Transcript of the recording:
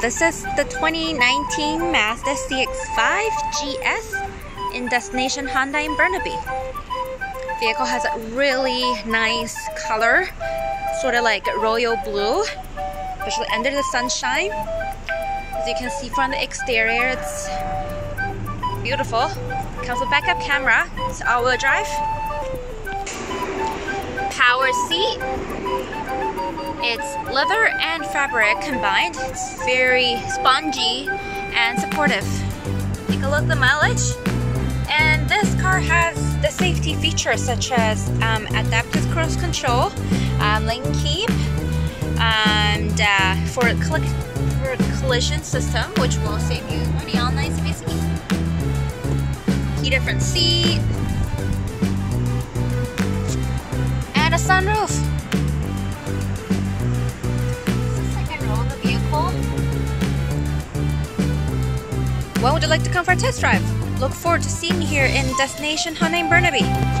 this is the 2019 Mazda CX-5 GS in destination Honda in Burnaby. Vehicle has a really nice color, sort of like royal blue, especially under the sunshine. As you can see from the exterior, it's beautiful. Comes with backup camera, it's all-wheel drive. Power seat, it's leather and fabric combined. It's very spongy and supportive. Take a look at the mileage. And this car has the safety features such as um, adaptive cruise control, um, lane keep, and uh, for, for collision system, which will save you money on nice space heated front seat, and a sunroof. When would you like to come for a test drive? Look forward to seeing you here in Destination Honda Burnaby.